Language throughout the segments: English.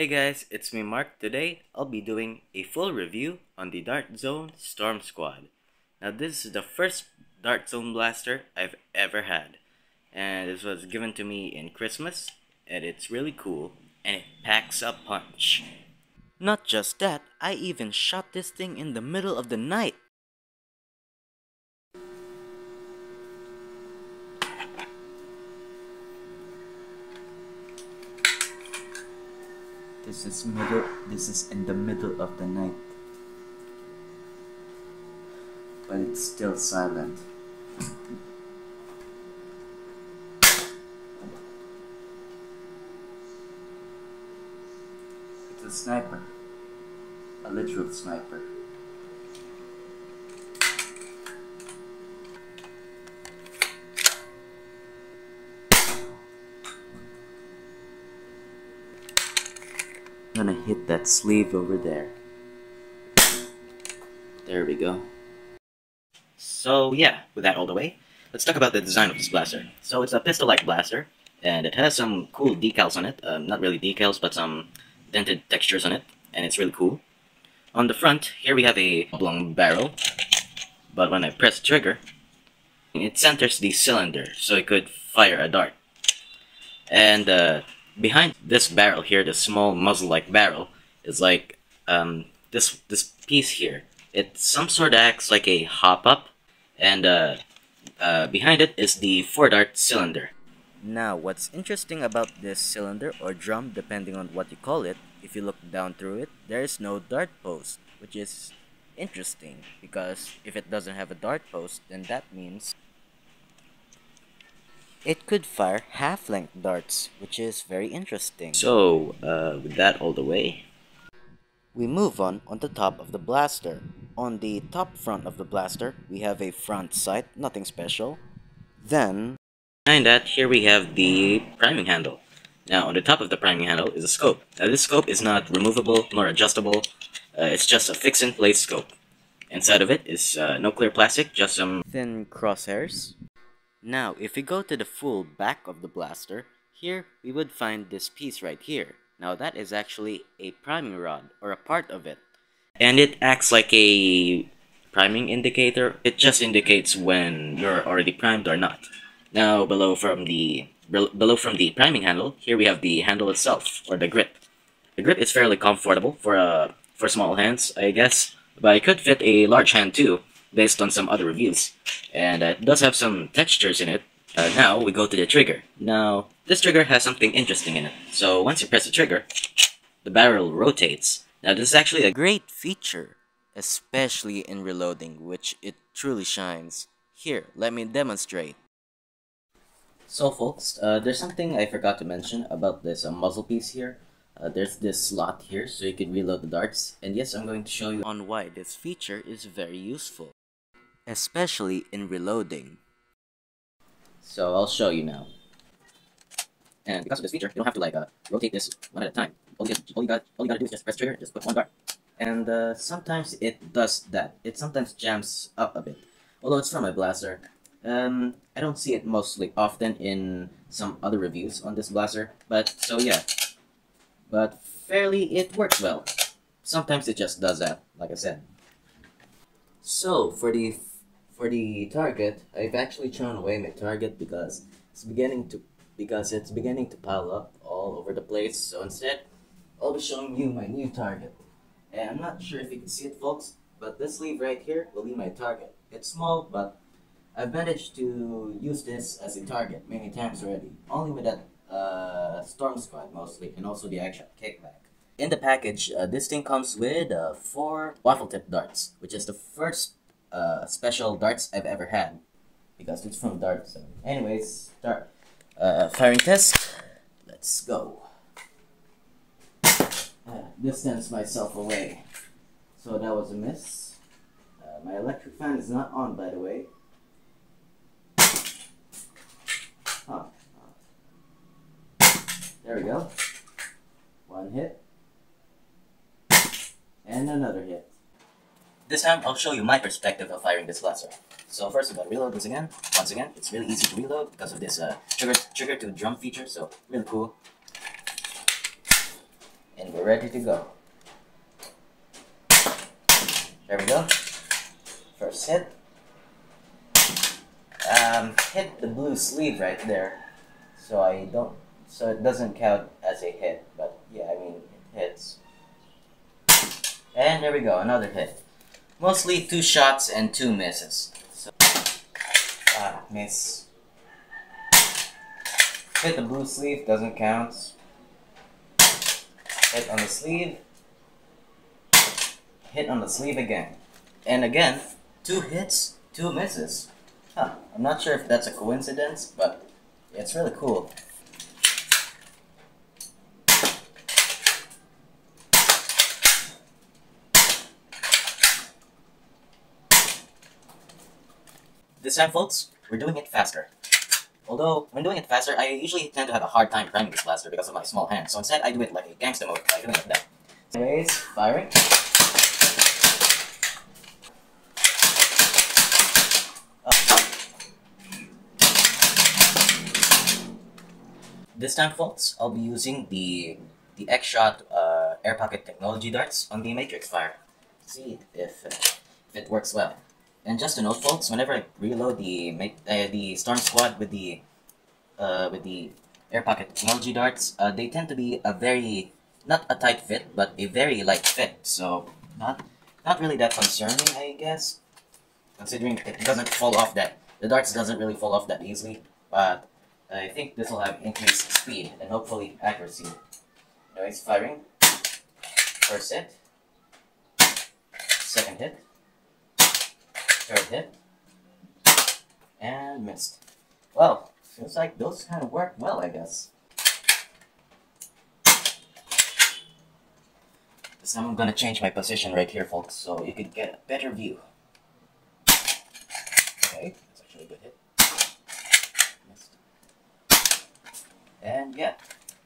Hey guys, it's me Mark. Today, I'll be doing a full review on the Dart Zone Storm Squad. Now this is the first Dart Zone blaster I've ever had. And this was given to me in Christmas, and it's really cool, and it packs a punch. Not just that, I even shot this thing in the middle of the night. This is middle this is in the middle of the night. But it's still silent. It's a sniper. A literal sniper. Gonna hit that sleeve over there. There we go. So yeah, with that all the way, let's talk about the design of this blaster. So it's a pistol-like blaster, and it has some cool decals on it. Um, not really decals, but some dented textures on it, and it's really cool. On the front, here we have a oblong barrel, but when I press trigger, it centers the cylinder, so it could fire a dart. And uh, behind this barrel here, the small muzzle-like barrel, is like um, this this piece here. It some sort of acts like a hop-up, and uh, uh, behind it is the four-dart cylinder. Now, what's interesting about this cylinder or drum, depending on what you call it, if you look down through it, there is no dart post, which is interesting because if it doesn't have a dart post, then that means it could fire half-length darts, which is very interesting. So, uh, with that all the way, we move on on the top of the blaster. On the top front of the blaster, we have a front sight, nothing special. Then, behind that, here we have the priming handle. Now, on the top of the priming handle is a scope. Now, this scope is not removable nor adjustable. Uh, it's just a fix-and-place scope. Inside of it is uh, no clear plastic, just some thin crosshairs. Now, if we go to the full back of the blaster, here we would find this piece right here. Now that is actually a priming rod, or a part of it. And it acts like a priming indicator. It just indicates when you're already primed or not. Now below from the below from the priming handle, here we have the handle itself, or the grip. The grip is fairly comfortable for uh, for small hands, I guess, but it could fit a large hand too, based on some other reviews. And uh, it does have some textures in it. Uh, now we go to the trigger. Now, this trigger has something interesting in it. So once you press the trigger, the barrel rotates. Now this is actually a great feature, especially in reloading, which it truly shines. Here, let me demonstrate. So folks, uh, there's something I forgot to mention about this uh, muzzle piece here. Uh, there's this slot here so you can reload the darts. And yes, I'm going to show you on why this feature is very useful. Especially in reloading. So I'll show you now. And because of this feature, you don't have to like uh, rotate this one at a time. All you, all you got, all you gotta do is just press trigger, just put one dart. And uh, sometimes it does that. It sometimes jams up a bit. Although it's from my blaster, um, I don't see it mostly often in some other reviews on this blaster. But so yeah, but fairly it works well. Sometimes it just does that, like I said. So for the for the target, I've actually thrown away my target because it's beginning to because it's beginning to pile up all over the place. So instead, I'll be showing you my new target. And I'm not sure if you can see it, folks, but this leaf right here will be my target. It's small, but I've managed to use this as a target many times already. Only with that uh, Storm Squad mostly, and also the Action Kickback. In the package, uh, this thing comes with uh, four waffle tip darts, which is the first uh, special darts I've ever had. Because it's from Dart. So. Anyways, start. Uh, firing test. Let's go. Uh, distance myself away. So that was a miss. Uh, my electric fan is not on, by the way. There we go. One hit. And another hit. This time, I'll show you my perspective of firing this blaster. So first, we gotta reload once again. Once again, it's really easy to reload because of this uh, trigger, trigger to drum feature, so really cool. and we're ready to go. There we go. First hit. Um, hit the blue sleeve right there. So I don't, so it doesn't count as a hit, but yeah, I mean, it hits. And there we go, another hit. Mostly two shots and two misses. So, ah, miss. Hit the blue sleeve, doesn't count. Hit on the sleeve. Hit on the sleeve again. And again, two hits, two misses. Huh, I'm not sure if that's a coincidence, but it's really cool. This time, folks, we're doing it faster. Although, when doing it faster, I usually tend to have a hard time priming this blaster because of my small hands, so instead I do it like a gangster mode by doing it like that. Anyways, firing. This time, folks, I'll be using the the X-Shot uh, air pocket technology darts on the Matrix Fire. See if, uh, if it works well. And just a note, folks, whenever I reload the uh, the Storm Squad with the uh, with the air pocket technology darts, uh, they tend to be a very not a tight fit, but a very light fit. So not not really that concerning, I guess, considering it doesn't fall off that the darts doesn't really fall off that easily. But I think this will have increased speed and hopefully accuracy. Anyways, firing. First hit. Second hit. Third hit. And missed. Well, feels like those kind of work well, I guess. Time I'm gonna change my position right here, folks, so you can get a better view. Okay, that's actually a good hit. Missed. And yeah,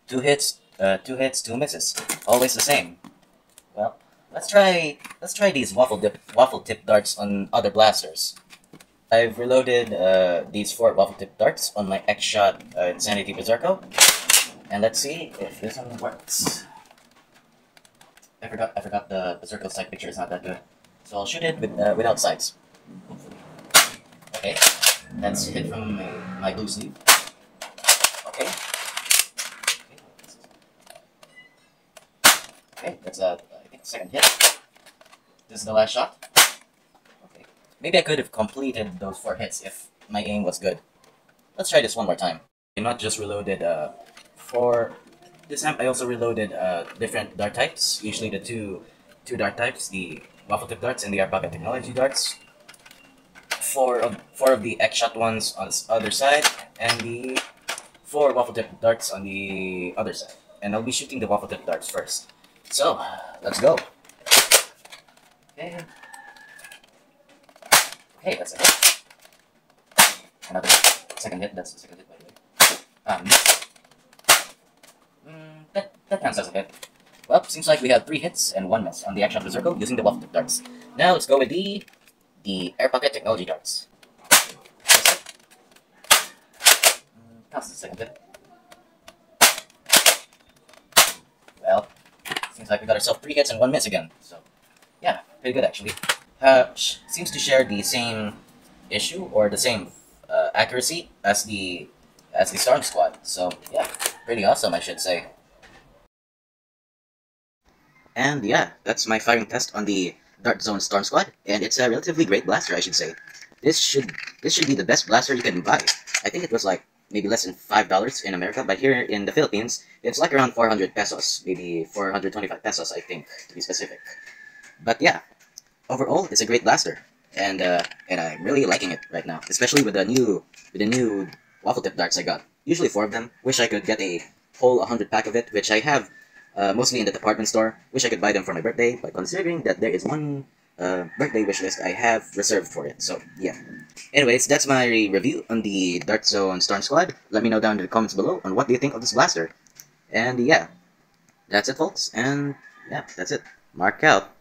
two hits, uh, two hits, two misses. Always the same. Let's try let's try these waffle dip waffle tip darts on other blasters. I've reloaded uh, these four waffle tip darts on my X-Shot uh, Insanity Berzerko. And let's see if this one works. I forgot I forgot the Berzerko side picture is not that good. So I'll shoot it with, uh, without sights. Okay, that's hit from my, my blue sleeve. Okay. Okay, that's think, second hit. This is the last shot. Okay. Maybe I could have completed those four hits if my aim was good. Let's try this one more time. I not just reloaded uh, four... This time I also reloaded uh, different dart types. Usually the two two dart types, the waffle tip darts and the pocket technology darts. Four of four of the X-Shot ones on the other side, and the four waffle tip darts on the other side. And I'll be shooting the waffle tip darts first. So, let's go. Okay. Okay, that's a hit. Another second hit, that's the second hit by the way. Um, mm, that, that counts as a hit. Well, seems like we have three hits and one miss on the Action of Berzerko using the tip darts. Now let's go with the the air pocket technology darts. Mm, counts as a second hit. Well, seems like we got ourselves three hits and one miss again. So, yeah, pretty good actually. Uh, seems to share the same issue or the same uh, accuracy as the as the Storm Squad. So yeah, pretty awesome, I should say. And yeah, that's my firing test on the Dart Zone Storm Squad, and it's a relatively great blaster, I should say. This should this should be the best blaster you can buy. I think it was like maybe less than five dollars in America, but here in the Philippines, it's like around 400 pesos, maybe 425 pesos, I think, to be specific. But yeah, overall, it's a great blaster, and uh, and I'm really liking it right now, especially with the new with the new waffle tip darts I got. Usually four of them. Wish I could get a whole 100 pack of it, which I have uh, mostly in the department store. Wish I could buy them for my birthday, but considering that there is one uh, birthday wish list I have reserved for it. So yeah. Anyways, that's my review on the Dart Zone Storm Squad. Let me know down in the comments below on what do you think of this blaster. And yeah, that's it folks. And yeah, that's it. Mark out.